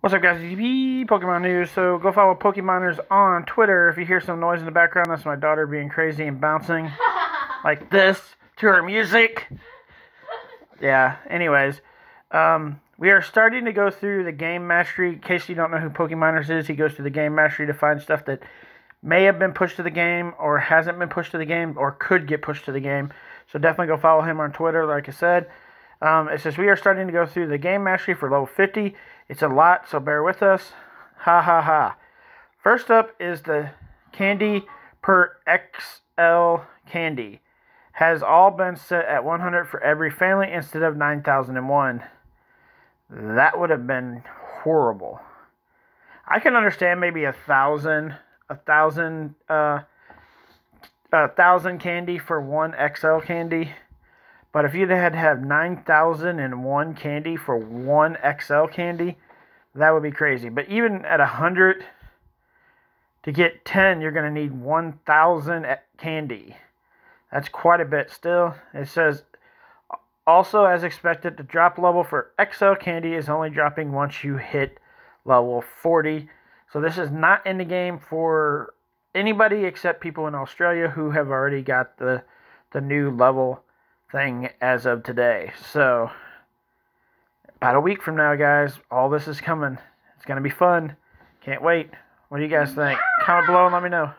What's up, guys? EB Pokemon News. So go follow PokeMiners on Twitter. If you hear some noise in the background, that's my daughter being crazy and bouncing like this to her music. Yeah. Anyways, um, we are starting to go through the game mastery. In case you don't know who PokeMiners is, he goes through the game mastery to find stuff that may have been pushed to the game or hasn't been pushed to the game or could get pushed to the game. So definitely go follow him on Twitter. Like I said. Um, it says we are starting to go through the game mastery for level 50. It's a lot, so bear with us. Ha ha ha. First up is the candy per XL candy. Has all been set at 100 for every family instead of 9001. That would have been horrible. I can understand maybe a thousand, a thousand, uh, a thousand candy for one XL candy but if you'd had to have 9,001 candy for one XL candy, that would be crazy. But even at 100, to get 10, you're going to need 1,000 candy. That's quite a bit still. It says, also as expected, the drop level for XL candy is only dropping once you hit level 40. So this is not in the game for anybody except people in Australia who have already got the, the new level thing as of today. So, about a week from now, guys, all this is coming. It's going to be fun. Can't wait. What do you guys think? Comment below and let me know.